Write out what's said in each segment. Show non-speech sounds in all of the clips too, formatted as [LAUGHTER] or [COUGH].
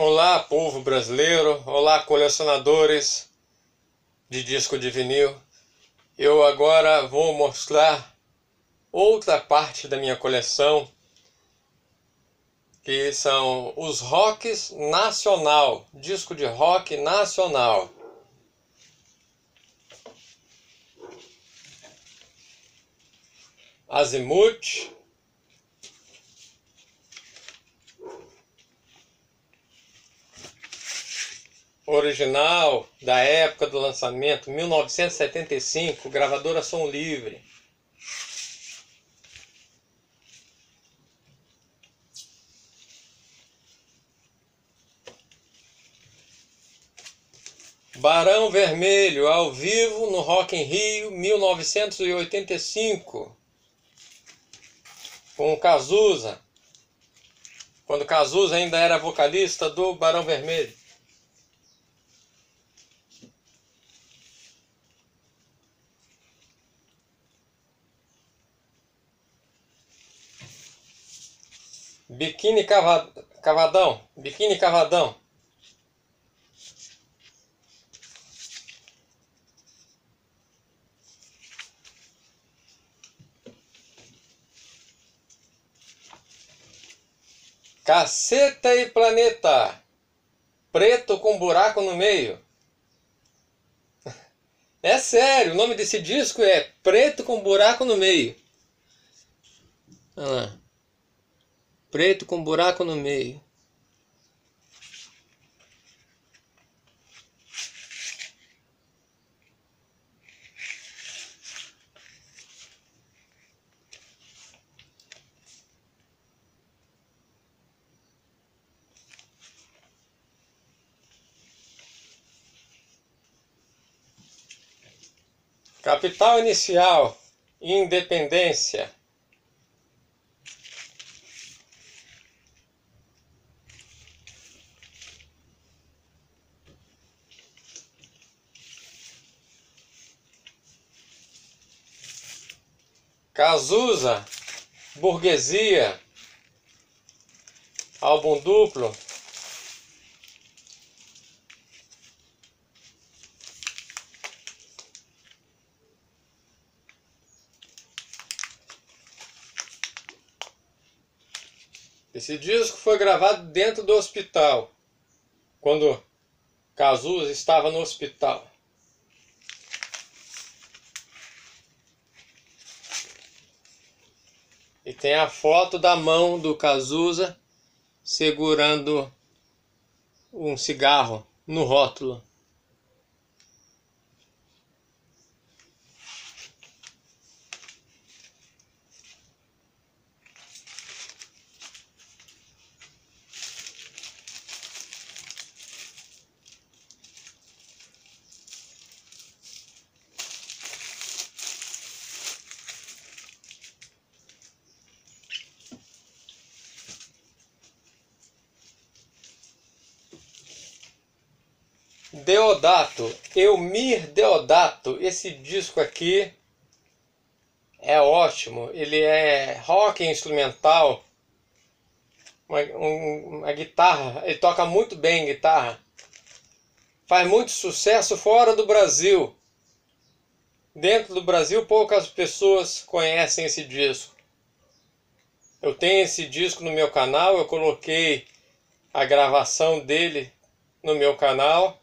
Olá, povo brasileiro, olá, colecionadores de disco de vinil. Eu agora vou mostrar outra parte da minha coleção, que são os rocks nacional, disco de rock nacional. Azimuth, original da época do lançamento, 1975, gravadora Som Livre. Barão Vermelho, ao vivo no Rock in Rio, 1985, com Cazuza, quando Cazuza ainda era vocalista do Barão Vermelho. Biquíni Cavadão, Biquíni Cavadão. Caceta e Planeta. Preto com buraco no meio. [LAUGHS] É sério, o nome desse disco é Preto com buraco no meio. Olha lá preto com buraco no meio. Capital inicial, independência. Cazuza, Burguesia, álbum duplo. Esse disco foi gravado dentro do hospital, quando Cazuza estava no hospital. Tem a foto da mão do Cazuza segurando um cigarro no rótulo. Deodato, Elmir Deodato, esse disco aqui é ótimo, ele é rock instrumental, uma, um, uma guitarra, ele toca muito bem guitarra, faz muito sucesso fora do Brasil. Dentro do Brasil poucas pessoas conhecem esse disco. Eu tenho esse disco no meu canal, eu coloquei a gravação dele no meu canal.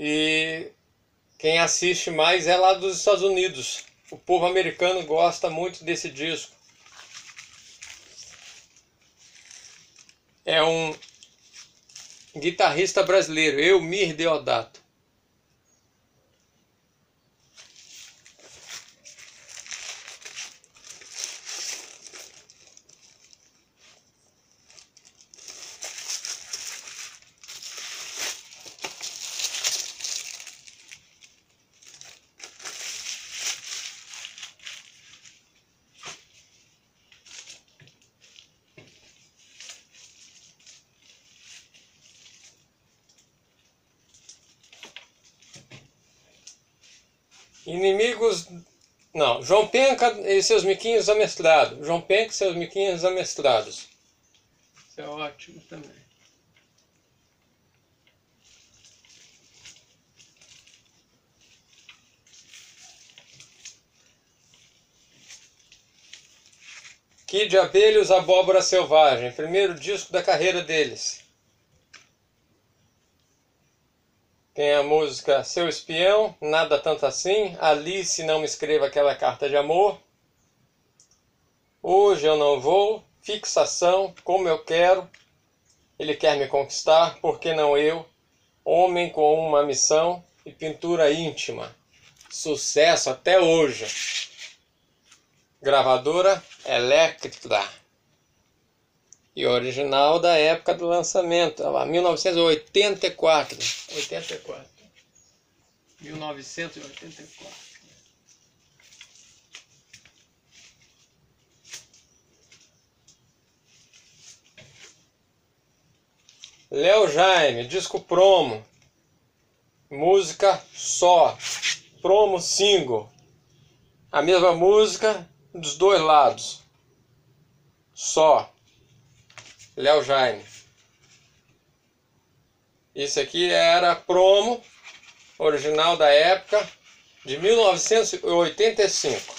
E quem assiste mais é lá dos Estados Unidos. O povo americano gosta muito desse disco. É um guitarrista brasileiro, Elmir Deodato. Inimigos. Não, João Penca e seus miquinhos amestrados. João Penca e seus miquinhos amestrados. Isso é ótimo também. Kid Abelha e os Abóbora Selvagem, primeiro disco da carreira deles. Tem a música Seu Espião, Nada Tanto Assim, Alice Não Me Escreva Aquela Carta de Amor, Hoje Eu Não Vou, Fixação, Como Eu Quero, Ele Quer Me Conquistar, Por Que Não Eu, Homem com Uma Missão e Pintura Íntima. Sucesso até hoje. Gravadora Electra. E original da época do lançamento, lá, 1984. 84. 1984. Léo Jaime, disco promo. Música só. Promo single. A mesma música, dos dois lados. Só. Léo Jaime. Isso aqui era promo, original da época, de 1985.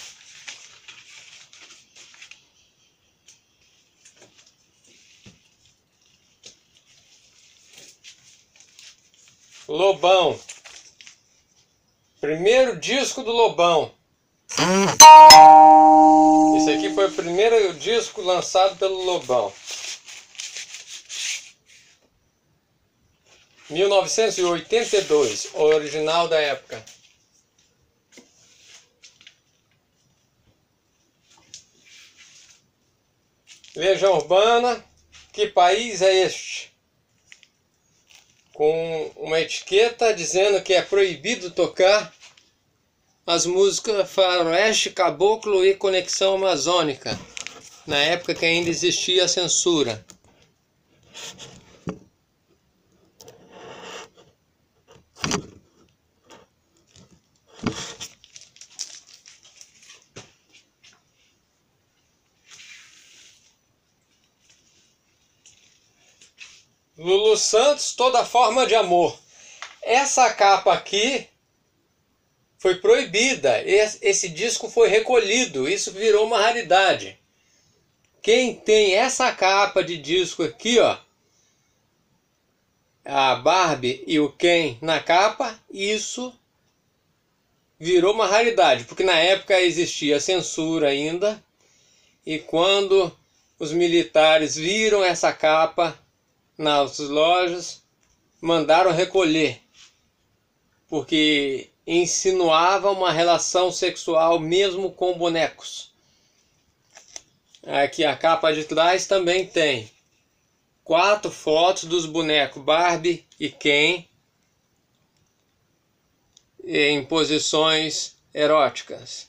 Lobão. Primeiro disco do Lobão. Esse aqui foi o primeiro disco lançado pelo Lobão. 1982, original da época. Legião Urbana, que país é este? Com uma etiqueta dizendo que é proibido tocar as músicas Faroeste, Caboclo e Conexão Amazônica, na época que ainda existia a censura. Lulu Santos, toda forma de amor. Essa capa aqui foi proibida. Esse disco foi recolhido. Isso virou uma raridade. Quem tem essa capa de disco aqui, ó, a Barbie e o Ken na capa, isso virou uma raridade, porque na época existia censura ainda, e quando os militares viram essa capa nas lojas, mandaram recolher, porque insinuava uma relação sexual mesmo com bonecos. Aqui a capa de trás também tem quatro fotos dos bonecos Barbie e Ken em posições eróticas.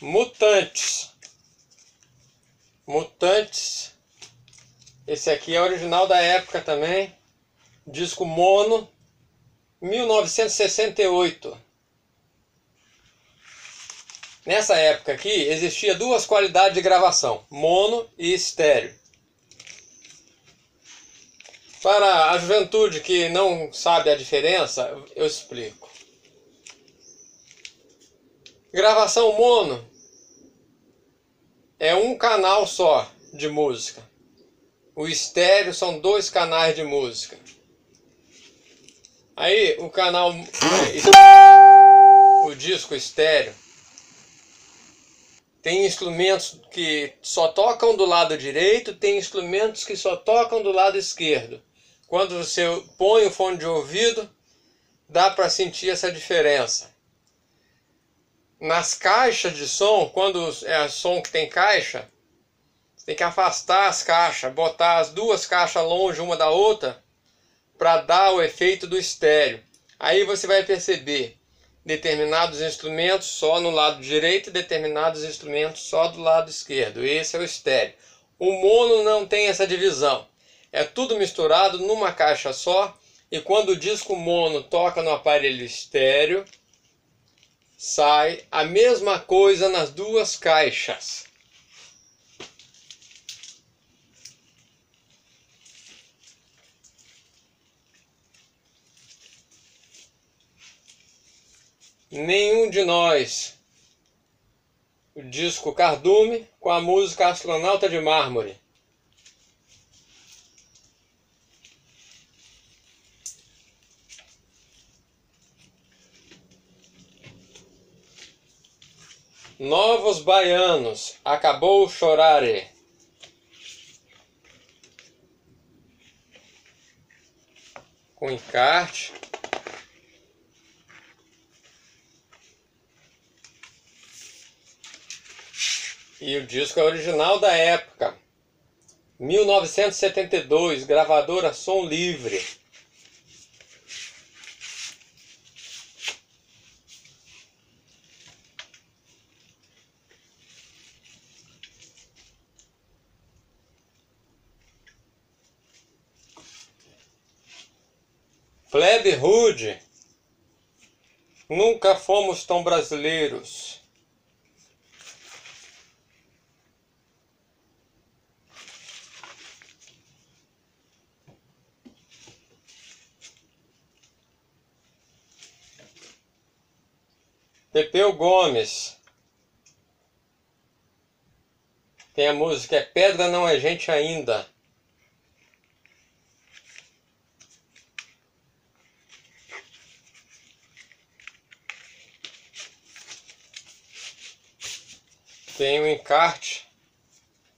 Mutantes. Mutantes. Esse aqui é original da época também. Disco mono. 1968. Nessa época aqui existia duas qualidades de gravação, mono e estéreo. Para a juventude que não sabe a diferença, eu explico. Gravação mono é um canal só de música. O estéreo são dois canais de música. Aí o canal, o disco estéreo, tem instrumentos que só tocam do lado direito, tem instrumentos que só tocam do lado esquerdo. Quando você põe o fone de ouvido, dá para sentir essa diferença nas caixas de som, quando é som que tem caixa, você tem que afastar as caixas, botar as duas caixas longe uma da outra para dar o efeito do estéreo. Aí você vai perceber determinados instrumentos só no lado direito e determinados instrumentos só do lado esquerdo. Esse é o estéreo. O mono não tem essa divisão. É tudo misturado numa caixa só. E quando o disco mono toca no aparelho estéreo, sai a mesma coisa nas duas caixas. Nenhum de nós. O disco Cardume com a música Astronauta de Mármore. Novos Baianos, acabou chorare. Com encarte. E o disco é original da época. 1972, gravadora Som Livre. Nunca fomos tão brasileiros. Pepeu Gomes. Tem a música É Pedra Não É Gente Ainda. Tem o encarte.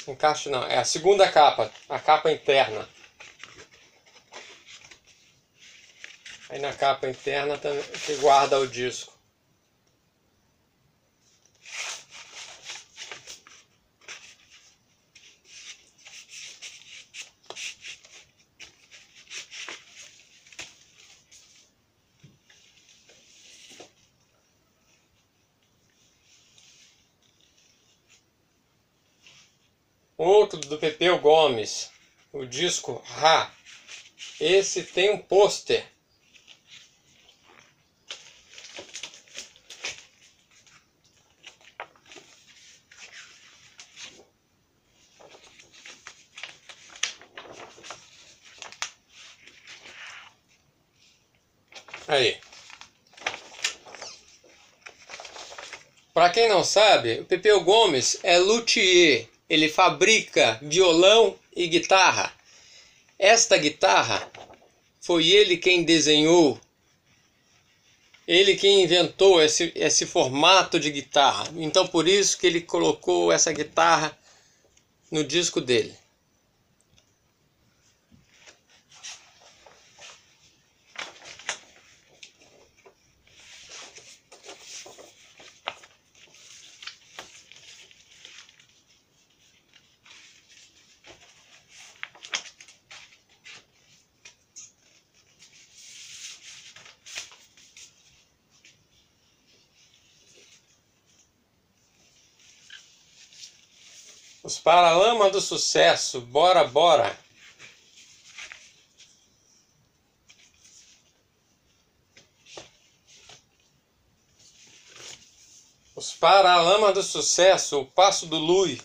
Encarte não, é a segunda capa, a capa interna. Aí na capa interna que guarda o disco. Outro do Pepeu Gomes, o disco Ra. Esse tem um pôster. Aí. Para quem não sabe, o Pepeu Gomes é luthier ele fabrica violão e guitarra. Esta guitarra foi ele quem desenhou, ele quem inventou esse, esse formato de guitarra. Então por isso que ele colocou essa guitarra no disco dele. Os Paralamas do Sucesso, bora, bora! Os Paralamas do Sucesso, o Passo do Lui.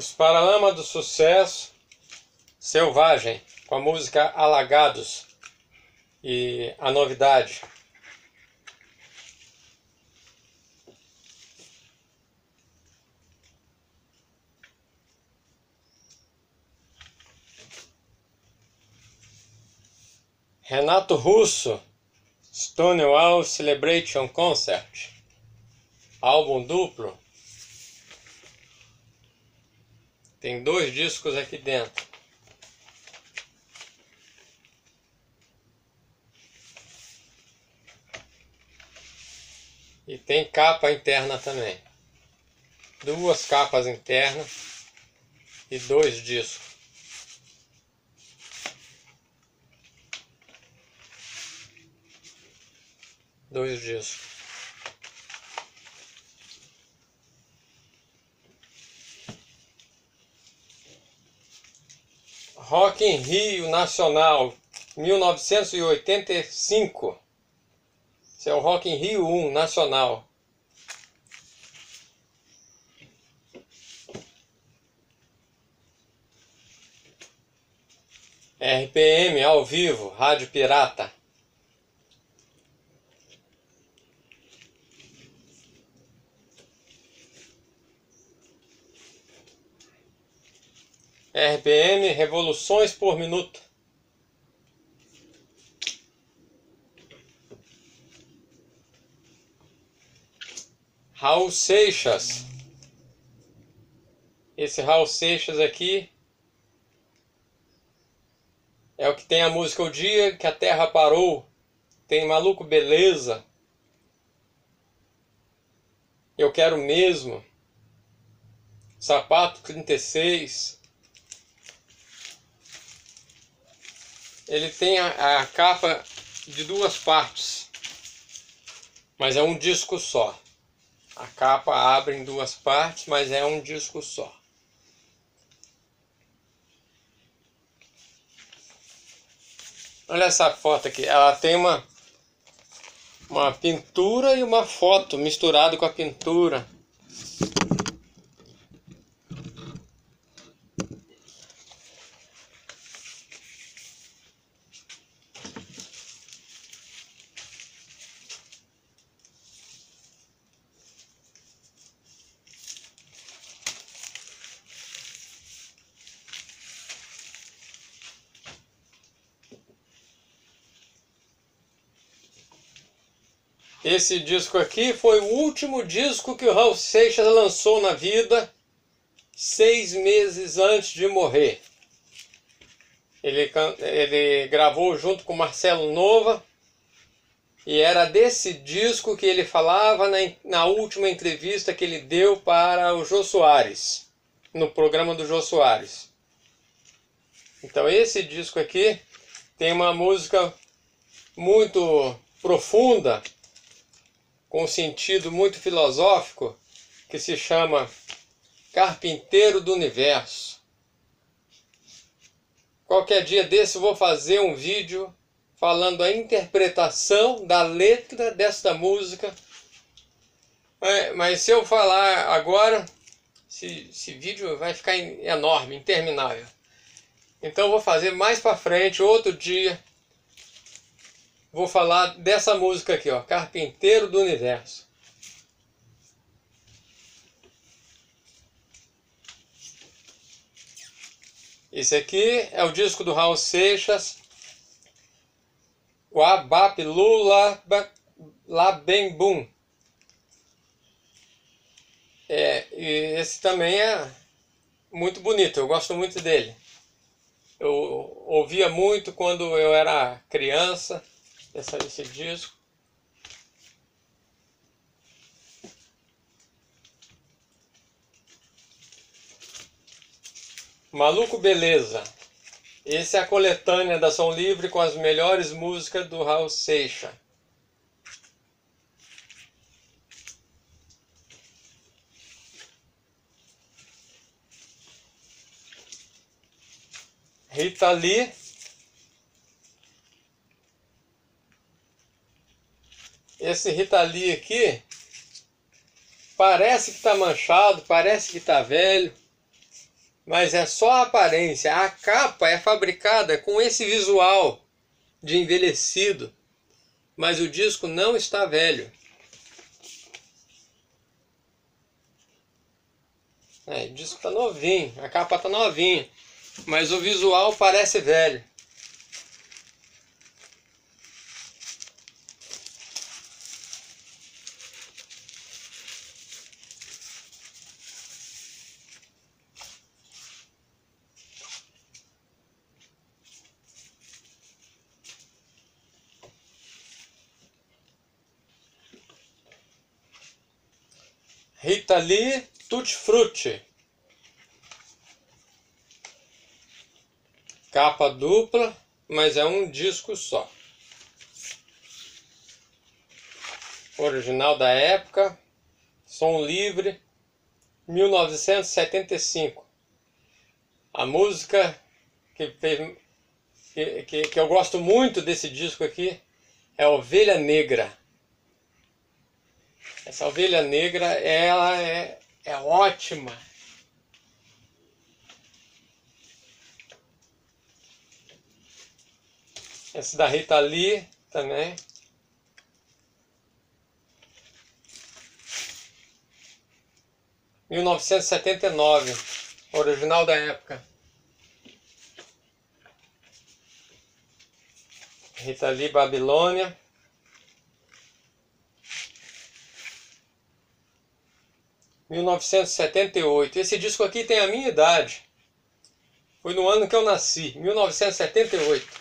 Os Paralamas do Sucesso Selvagem, com a música Alagados e a novidade. Renato Russo, Stonewall Celebration Concert, álbum duplo. Tem dois discos aqui dentro. E tem capa interna também. Duas capas internas e dois discos. Dois discos. Rock in Rio Nacional, 1985. Esse é o Rock in Rio 1 Nacional. RPM ao vivo, Rádio Pirata. RPM revoluções por minuto. Raul Seixas. Esse Raul Seixas aqui é o que tem a música O Dia que a Terra Parou. Tem Maluco Beleza. Eu Quero Mesmo. Sapato 36. Ele tem a, a capa de duas partes, mas é um disco só. A capa abre em duas partes, mas é um disco só. Olha essa foto aqui. Ela tem uma, uma pintura e uma foto misturado com a pintura. Esse disco aqui foi o último disco que o Raul Seixas lançou na vida, seis meses antes de morrer. Ele, ele gravou junto com Marcelo Nova e era desse disco que ele falava na, na última entrevista que ele deu para o Jô Soares, no programa do Jô Soares. Então esse disco aqui tem uma música muito profunda com um sentido muito filosófico que se chama Carpinteiro do Universo. Qualquer dia desse eu vou fazer um vídeo falando a interpretação da letra desta música. É, mas se eu falar agora, esse, esse vídeo vai ficar enorme, interminável. Então vou fazer mais para frente, outro dia, vou falar dessa música aqui, ó, Carpinteiro do Universo. Esse aqui é o disco do Raul Seixas, o Abap Lula Labembum. É, e esse também é muito bonito, eu gosto muito dele. Eu ouvia muito quando eu era criança essa, esse disco. Maluco Beleza. Esse é a coletânea da Som Livre com as melhores músicas do Raul Seixas. Rita Lee esse Ritali aqui parece que está manchado, parece que está velho, mas é só a aparência. A capa é fabricada com esse visual de envelhecido, mas o disco não está velho. É, o disco está novinho, a capa está novinha, mas o visual parece velho. Rita Lee Tutti Frutti. Capa dupla, mas é um disco só. Original da época, som livre, 1975. A música que, fez, que, que, que eu gosto muito desse disco aqui é Ovelha Negra. Essa ovelha negra, ela é, é ótima. Esse da Rita Lee também. Mil novecentos e e nove, original da época. Rita Lee Babilônia. 1978. Esse disco aqui tem a minha idade. Foi no ano que eu nasci, 1978.